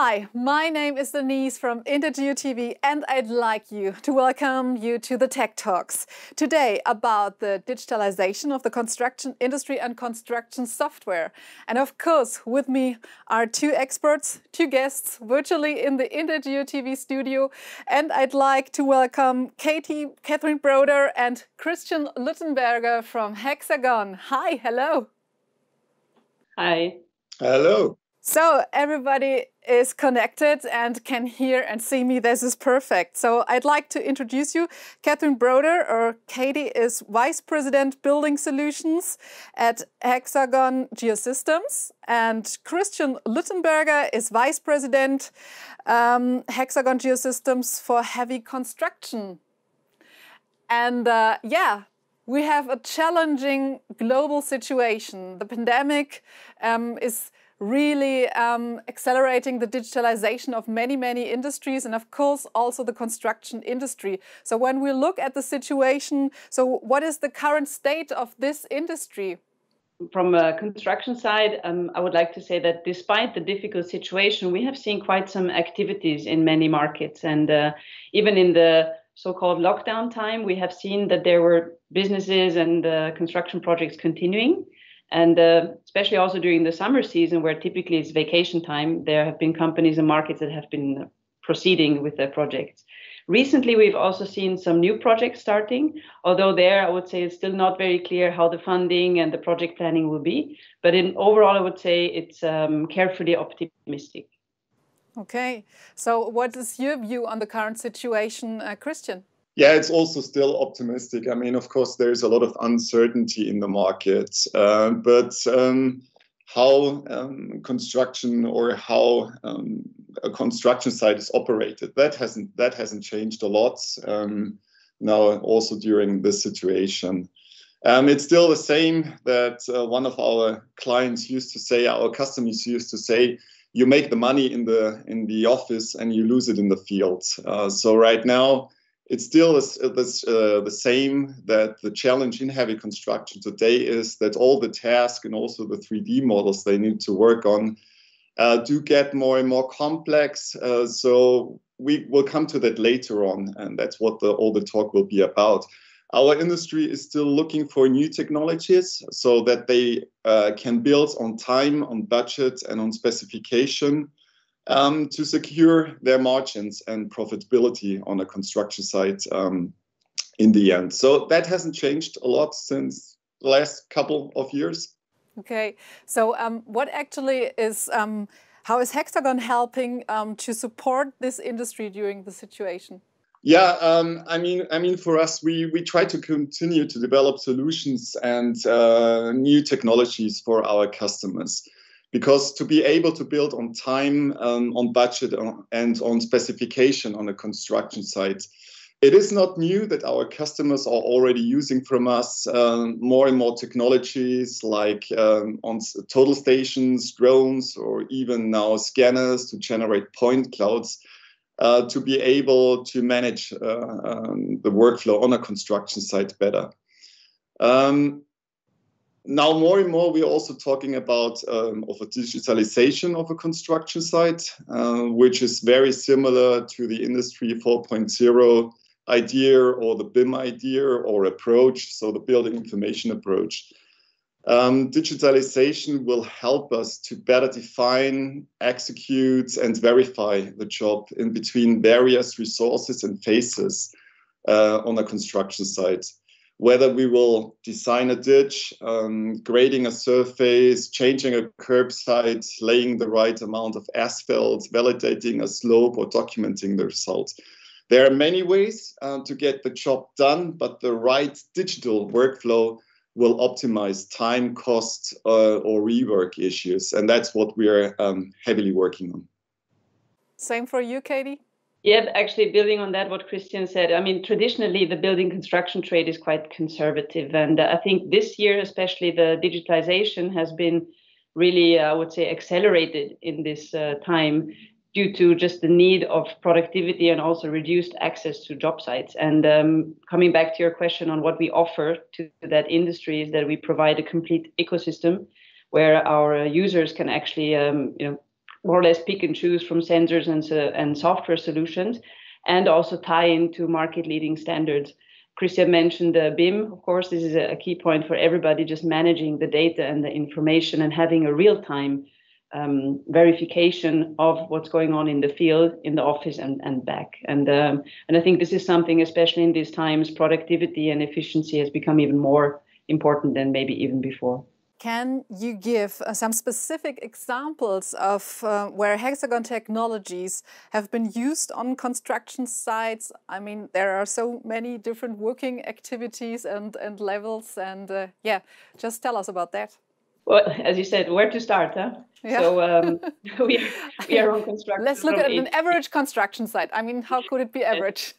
Hi, my name is Denise from Intergeo TV and I'd like you to welcome you to the Tech Talks. Today about the digitalization of the construction industry and construction software. And of course, with me are two experts, two guests virtually in the Intergeo TV studio. And I'd like to welcome Katy, Catherine Broder and Christian Luttenberger from Hexagon. Hi, hello. Hi. Hello. So everybody is connected and can hear and see me. This is perfect. So I'd like to introduce you. Catherine Broder, or Katy, is Vice President Building Solutions at Hexagon Geosystems. And Christian Luttenberger is Vice President um, Hexagon Geosystems for Heavy Construction. And uh, yeah, we have a challenging global situation. The pandemic um, is really um, accelerating the digitalization of many, many industries and of course also the construction industry. So when we look at the situation, so what is the current state of this industry? From a construction side, um, I would like to say that despite the difficult situation, we have seen quite some activities in many markets. And uh, even in the so-called lockdown time, we have seen that there were businesses and uh, construction projects continuing. And uh, especially also during the summer season, where typically it's vacation time, there have been companies and markets that have been proceeding with their projects. Recently, we've also seen some new projects starting, although there I would say it's still not very clear how the funding and the project planning will be. But in overall, I would say it's um, carefully optimistic. Okay, so what is your view on the current situation, uh, Christian? Yeah, it's also still optimistic. I mean, of course, there's a lot of uncertainty in the market, uh, but um, how um, construction or how um, a construction site is operated that hasn't that hasn't changed a lot um, now. Also during this situation, um, it's still the same that uh, one of our clients used to say, our customers used to say, you make the money in the in the office and you lose it in the field. Uh, so right now it's still this, uh, the same that the challenge in heavy construction today is that all the tasks and also the 3D models they need to work on uh, do get more and more complex. Uh, so we will come to that later on, and that's what the, all the talk will be about. Our industry is still looking for new technologies so that they uh, can build on time, on budget, and on specification um, to secure their margins and profitability on a construction site um, in the end. So that hasn't changed a lot since the last couple of years. Okay, so um, what actually is, um, how is Hexagon helping um, to support this industry during the situation? Yeah, um, I mean, I mean, for us, we we try to continue to develop solutions and uh, new technologies for our customers because to be able to build on time, um, on budget, uh, and on specification on a construction site, it is not new that our customers are already using from us um, more and more technologies like um, on total stations, drones, or even now scanners to generate point clouds uh, to be able to manage uh, um, the workflow on a construction site better. Um, now more and more we're also talking about um, of a digitalization of a construction site uh, which is very similar to the industry 4.0 idea or the BIM idea or approach so the building information approach. Um, digitalization will help us to better define execute and verify the job in between various resources and phases uh, on a construction site whether we will design a ditch, um, grading a surface, changing a curbside, laying the right amount of asphalt, validating a slope, or documenting the result. There are many ways uh, to get the job done, but the right digital workflow will optimize time, cost, uh, or rework issues. And that's what we are um, heavily working on. Same for you, Katy? Yeah, actually, building on that, what Christian said, I mean, traditionally the building construction trade is quite conservative. And uh, I think this year, especially, the digitalization has been really, uh, I would say, accelerated in this uh, time due to just the need of productivity and also reduced access to job sites. And um, coming back to your question on what we offer to that industry is that we provide a complete ecosystem where our users can actually, um, you know, more or less pick and choose from sensors and, uh, and software solutions, and also tie into market leading standards. Christian mentioned the BIM. Of course, this is a key point for everybody, just managing the data and the information and having a real time um, verification of what's going on in the field, in the office, and, and back. And um, and I think this is something, especially in these times, productivity and efficiency has become even more important than maybe even before. Can you give uh, some specific examples of uh, where hexagon technologies have been used on construction sites? I mean, there are so many different working activities and, and levels, and uh, yeah, just tell us about that. Well, as you said, where to start, huh? Yeah. So um, we, we are on construction. Let's look at an average construction site. I mean, how could it be average?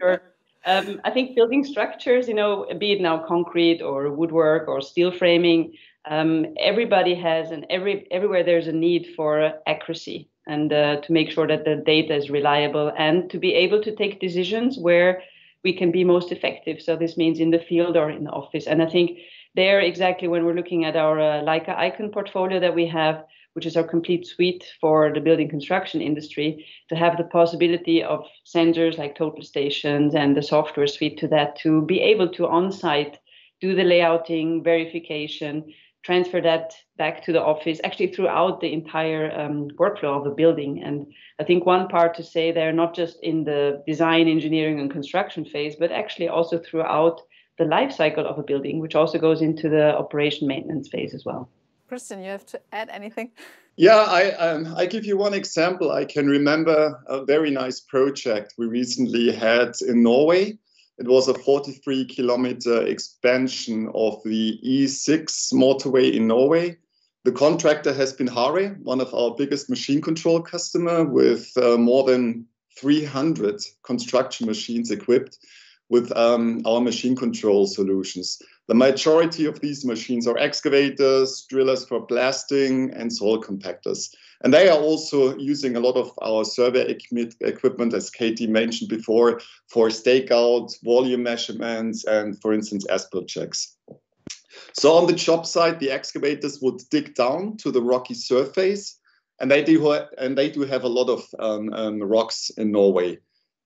sure. Um, I think building structures, you know, be it now concrete or woodwork or steel framing, um, everybody has and every everywhere there's a need for accuracy and uh, to make sure that the data is reliable and to be able to take decisions where we can be most effective. So this means in the field or in the office. And I think there exactly when we're looking at our uh, Leica iCON portfolio that we have, which is our complete suite for the building construction industry, to have the possibility of sensors like total stations and the software suite to that to be able to on site do the layouting, verification, transfer that back to the office, actually throughout the entire um, workflow of a building. And I think one part to say there, not just in the design, engineering, and construction phase, but actually also throughout the life cycle of a building, which also goes into the operation maintenance phase as well. Christian, you have to add anything? Yeah, I um, I give you one example. I can remember a very nice project we recently had in Norway. It was a 43 kilometer expansion of the E6 motorway in Norway. The contractor has been Hæhre, one of our biggest machine control customer, with uh, more than 300 construction machines equipped with um, our machine control solutions. The majority of these machines are excavators, drillers for blasting, and soil compactors. And they are also using a lot of our survey equipment, as Katy mentioned before, for stakeout, volume measurements, and, for instance, asphalt checks. So on the job site, the excavators would dig down to the rocky surface, and they do, and they do have a lot of um, um, rocks in Norway.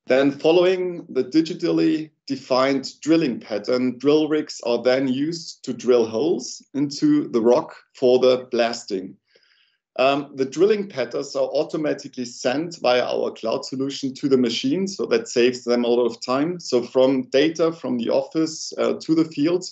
Then following the digitally defined drilling pattern, drill rigs are then used to drill holes into the rock for the blasting. Um, the drilling patterns are automatically sent via our cloud solution to the machine, so that saves them a lot of time. So from data from the office uh, to the field,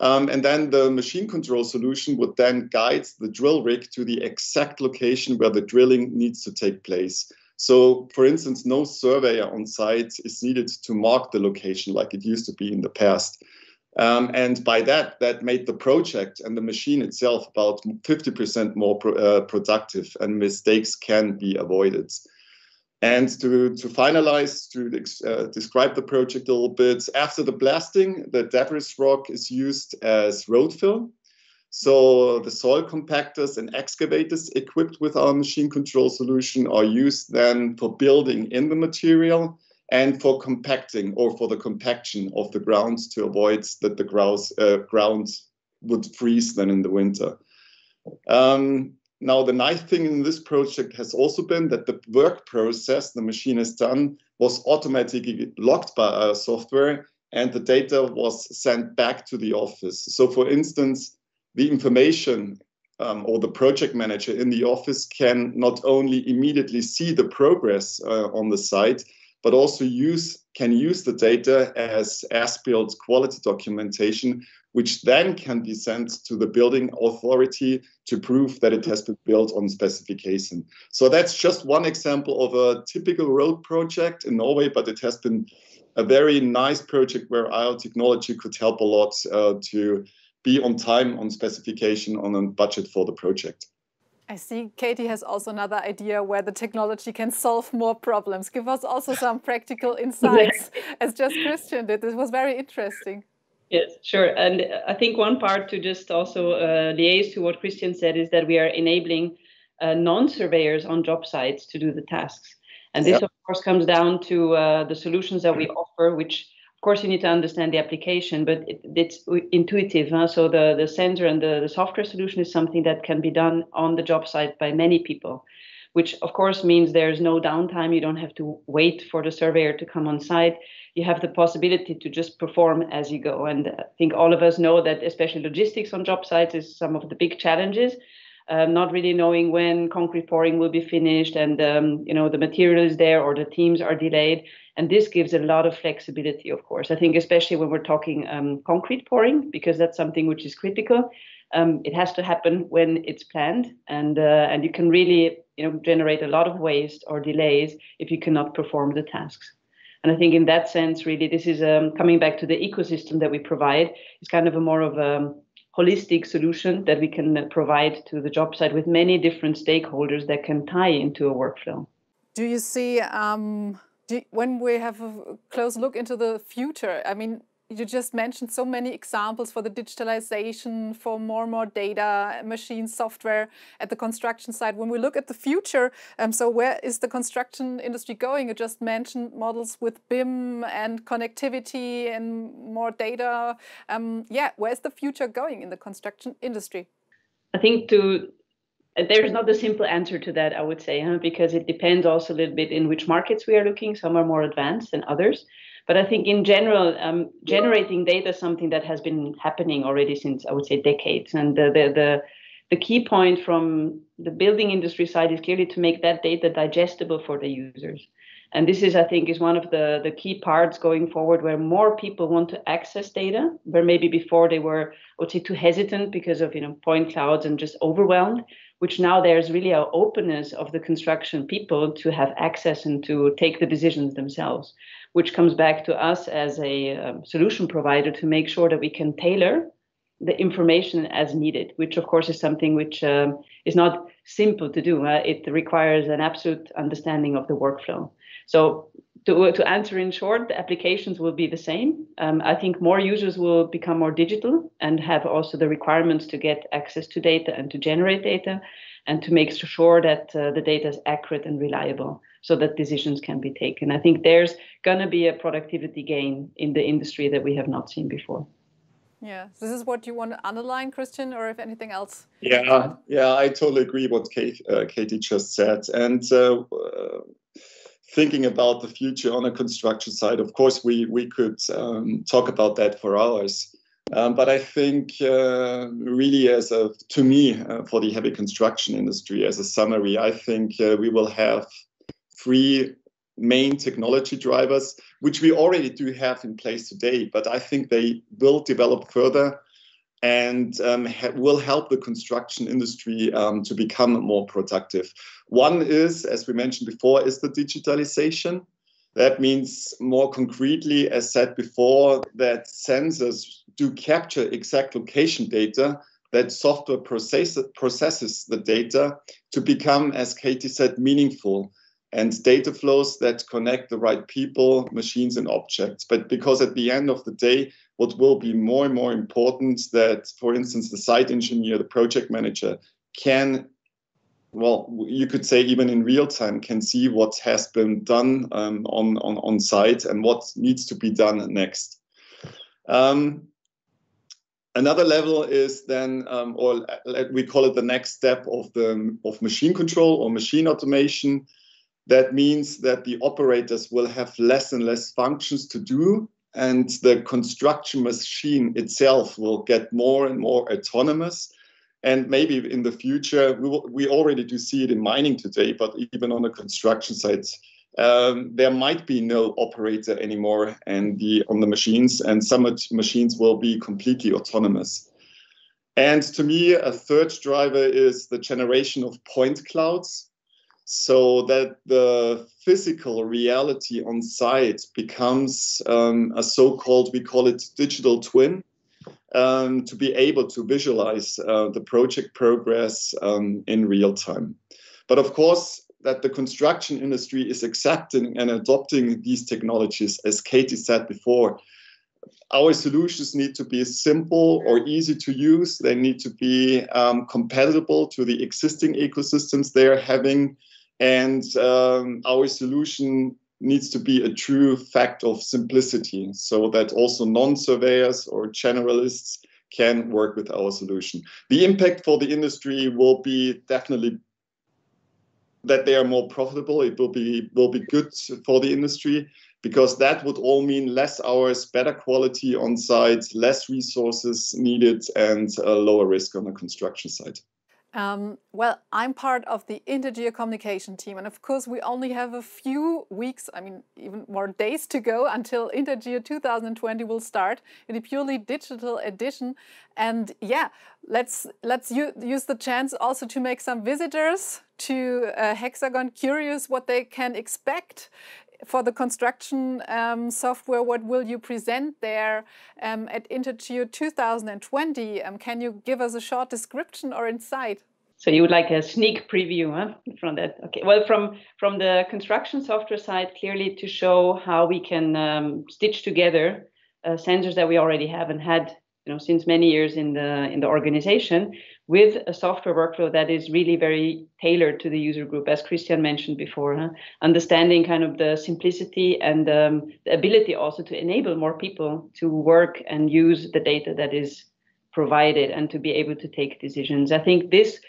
um, and then the machine control solution would then guide the drill rig to the exact location where the drilling needs to take place. So, for instance, no surveyor on site is needed to mark the location like it used to be in the past. Um, and by that, that made the project and the machine itself about 50% more pro, uh, productive, and mistakes can be avoided. And to, to finalize, to uh, describe the project a little bit, after the blasting, the debris rock is used as road fill so the soil compactors and excavators equipped with our machine control solution are used then for building in the material and for compacting or for the compaction of the ground to avoid that the grouse, uh, ground would freeze then in the winter. Um, now, the nice thing in this project has also been that the work process the machine has done was automatically logged by our software and the data was sent back to the office. So, for instance, the information um, or the project manager in the office can not only immediately see the progress uh, on the site, but also use can use the data as as-built quality documentation, which then can be sent to the building authority to prove that it has been built on specification. So that's just one example of a typical road project in Norway, but it has been a very nice project where our technology could help a lot uh, to be on time, on specification, on a budget for the project. I see Katy has also another idea where the technology can solve more problems. Give us also some practical insights, as just Christian did. This was very interesting. Yes, sure. And I think one part to just also uh, liaise to what Christian said is that we are enabling uh, non-surveyors on job sites to do the tasks. And this, yep. of course, comes down to uh, the solutions that we offer, which course, you need to understand the application, but it, it's intuitive. Huh? So the, the sensor and the, the software solution is something that can be done on the job site by many people, which of course means there's no downtime. You don't have to wait for the surveyor to come on site. You have the possibility to just perform as you go. And I think all of us know that, especially logistics on job sites, is some of the big challenges. Um, not really knowing when concrete pouring will be finished and um, you know the material is there or the teams are delayed and this gives a lot of flexibility, of course. I think, especially when we're talking um, concrete pouring, because that's something which is critical. Um, it has to happen when it's planned, and uh, and you can really you know generate a lot of waste or delays if you cannot perform the tasks. And I think in that sense, really, this is um, coming back to the ecosystem that we provide. It's kind of a more of a holistic solution that we can provide to the job site with many different stakeholders that can tie into a workflow. Do you see um, when we have a close look into the future, I mean, you just mentioned so many examples for the digitalization, for more and more data, machine software at the construction site. When we look at the future, um, so where is the construction industry going? You just mentioned models with BIM and connectivity and more data. Um, yeah, where's the future going in the construction industry? I think to there's not a simple answer to that, I would say, huh? because it depends also a little bit in which markets we are looking. Some are more advanced than others. But I think in general, um, generating data is something that has been happening already since I would say decades. And the, the, the, the key point from the building industry side is clearly to make that data digestible for the users. And this is, I think, is one of the, the key parts going forward where more people want to access data, where maybe before they were, I would say, too hesitant because of you know point clouds and just overwhelmed which now there's really an openness of the construction people to have access and to take the decisions themselves, which comes back to us as a um, solution provider to make sure that we can tailor the information as needed, which of course is something which um, is not simple to do. Uh, it requires an absolute understanding of the workflow. So to, to answer in short, the applications will be the same. Um, I think more users will become more digital and have also the requirements to get access to data and to generate data and to make sure that uh, the data is accurate and reliable so that decisions can be taken. I think there's going to be a productivity gain in the industry that we have not seen before. Yeah, this is what you want to underline, Christian, or if anything else? Yeah, yeah, I totally agree what Kate, uh, Katy just said. And uh, thinking about the future on a construction site, of course, we we could um, talk about that for hours. Um, but I think uh, really, as a to me, uh, for the heavy construction industry, as a summary, I think uh, we will have three main technology drivers, which we already do have in place today. But I think they will develop further and um, will help the construction industry um, to become more productive. One is, as we mentioned before, is the digitalization. That means more concretely, as said before, that sensors do capture exact location data, that software process- processes the data to become, as Katy said, meaningful and data flows that connect the right people, machines, and objects. But because at the end of the day, what will be more and more important that, for instance, the site engineer, the project manager can, well, you could say even in real time, can see what has been done um, on, on, on site and what needs to be done next. Um, another level is then, um, or we call it the next step of the of machine control or machine automation. That means that the operators will have less and less functions to do and the construction machine itself will get more and more autonomous. And maybe in the future we, will, we already do see it in mining today but even on the construction sites um, there might be no operator anymore and the on the machines and some machines will be completely autonomous. And to me a third driver is the generation of point clouds so that the physical reality on site becomes um, a so-called we call it digital twin um, to be able to visualize uh, the project progress um, in real time. But of course that the construction industry is accepting and adopting these technologies as katy said before our solutions need to be simple or easy to use they need to be um, compatible to the existing ecosystems they're having and um, our solution needs to be a true fact of simplicity so that also non-surveyors or generalists can work with our solution. The impact for the industry will be definitely that they are more profitable. It will be will be good for the industry because that would all mean less hours, better quality on site, less resources needed, and lower risk on the construction site. Um, well, I'm part of the Intergeo communication team, and of course, we only have a few weeks, I mean, even more days to go until Intergeo 2020 will start in a purely digital edition. And yeah, let's let's use the chance also to make some visitors to uh, Hexagon curious what they can expect for the construction um, software, what will you present there um, at Intergeo 2020? Um, can you give us a short description or insight? So you would like a sneak preview huh, from that? Okay. Well, from from the construction software side, clearly to show how we can um, stitch together uh, sensors that we already have and had, you know, since many years in the in the organization, with a software workflow that is really very tailored to the user group, as Christian mentioned before, huh? understanding kind of the simplicity and um, the ability also to enable more people to work and use the data that is provided and to be able to take decisions. I think this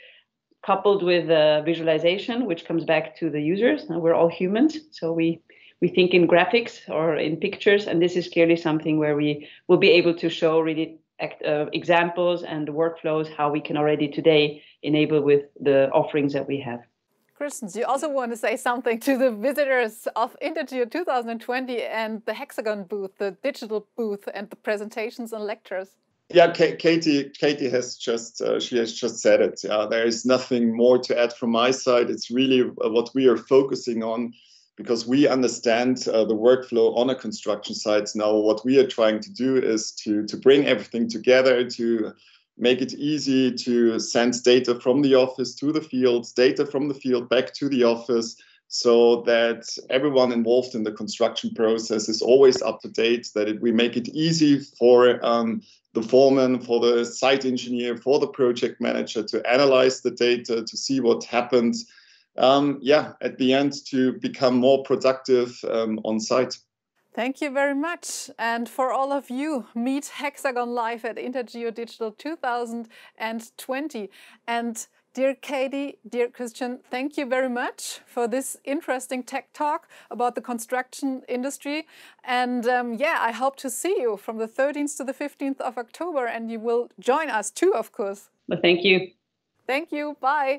coupled with uh, visualization, which comes back to the users, we're all humans, so we we think in graphics or in pictures, and this is clearly something where we will be able to show really uh, examples and the workflows how we can already today enable with the offerings that we have. Christian, you also want to say something to the visitors of Intergeo 2020 and the Hexagon booth, the digital booth, and the presentations and lectures. Yeah, Katy. Katy has just uh, she has just said it. Uh, there is nothing more to add from my side. It's really uh, what we are focusing on because we understand uh, the workflow on a construction site. Now, what we are trying to do is to, to bring everything together, to make it easy to send data from the office to the field, data from the field back to the office, so that everyone involved in the construction process is always up to date, that it, we make it easy for um, the foreman, for the site engineer, for the project manager to analyze the data, to see what happens um, yeah, at the end to become more productive um, on site. Thank you very much. And for all of you, meet Hexagon Live at Intergeo Digital 2020. And dear Katy, dear Christian, thank you very much for this interesting tech talk about the construction industry. And um, yeah, I hope to see you from the 13th to the 15th of October, and you will join us too, of course. Well, thank you. Thank you. Bye.